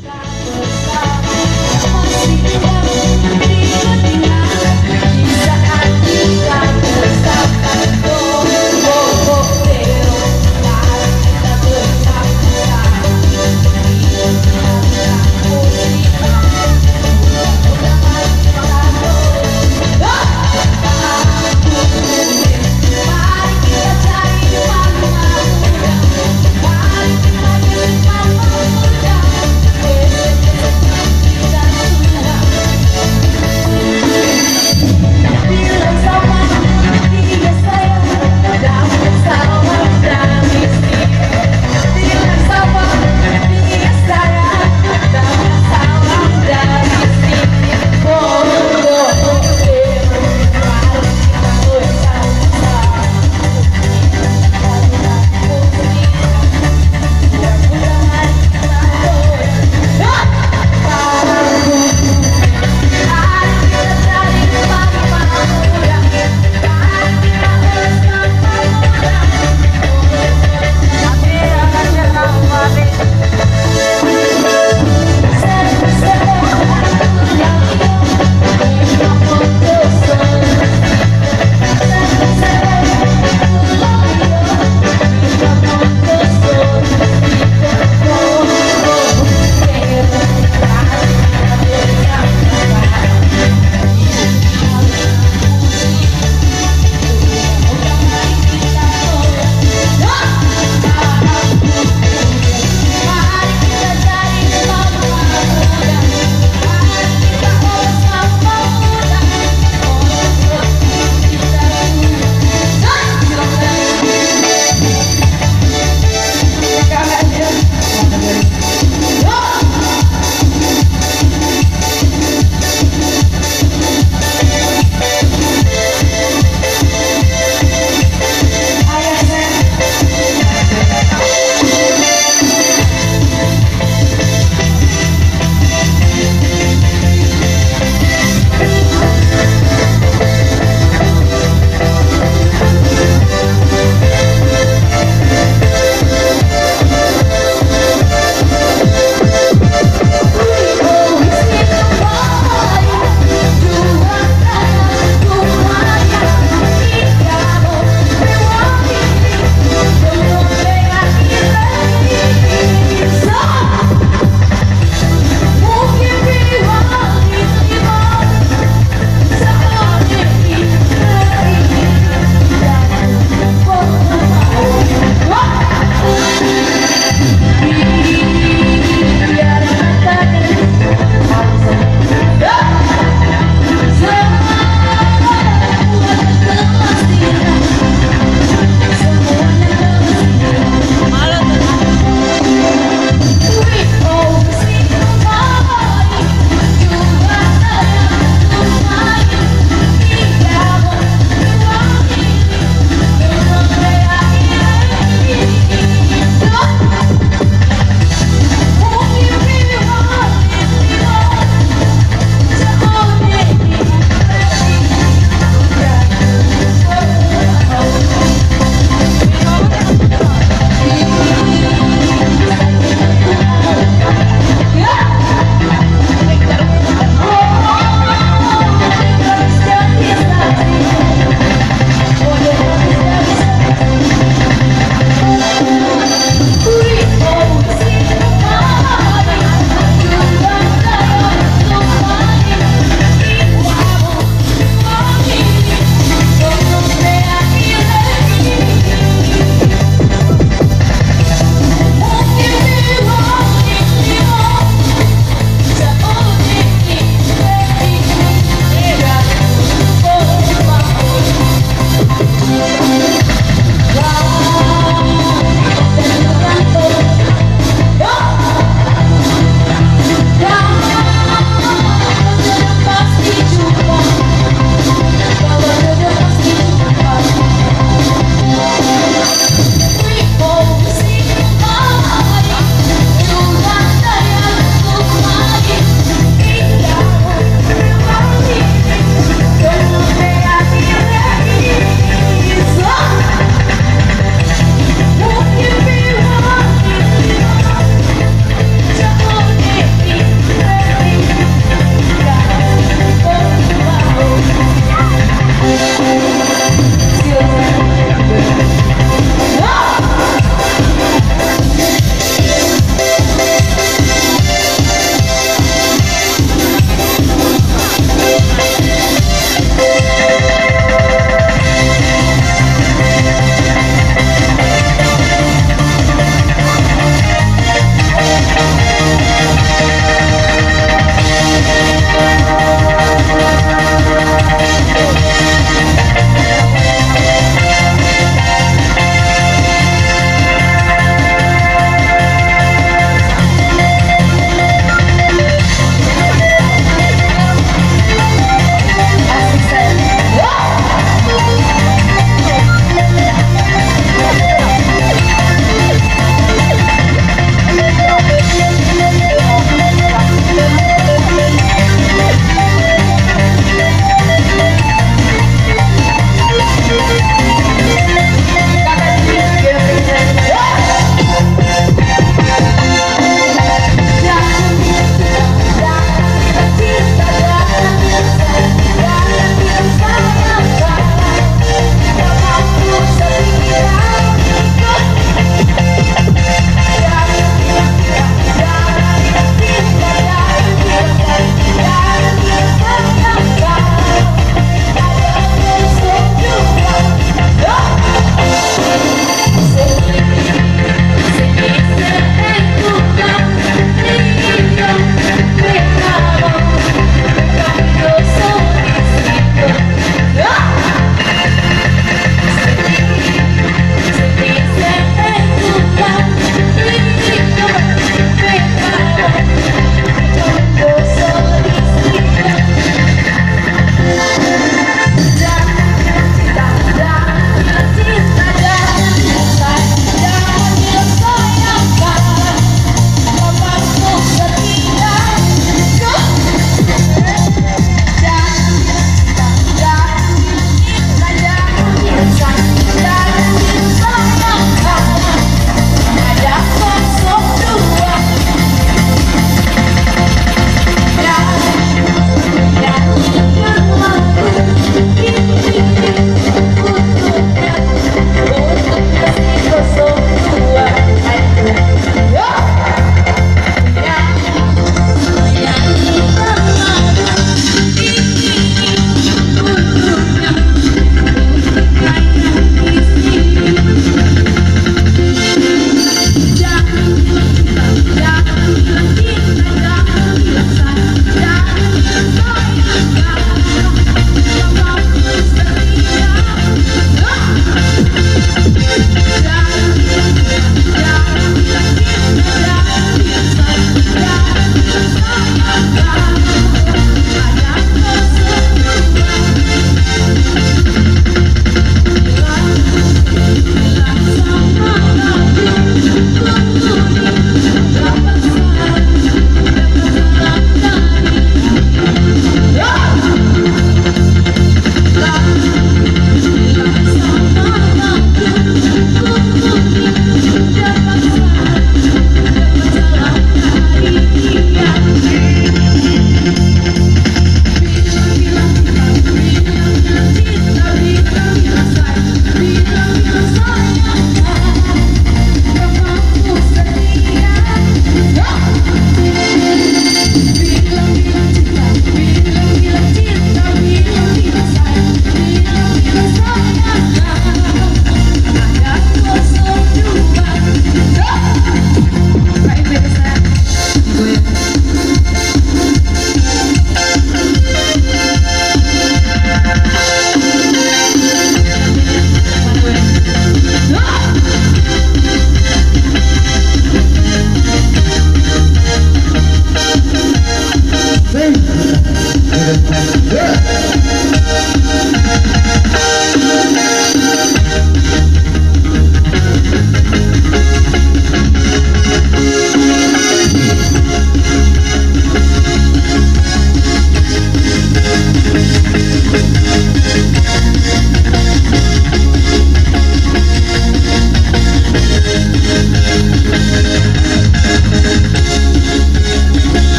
Mari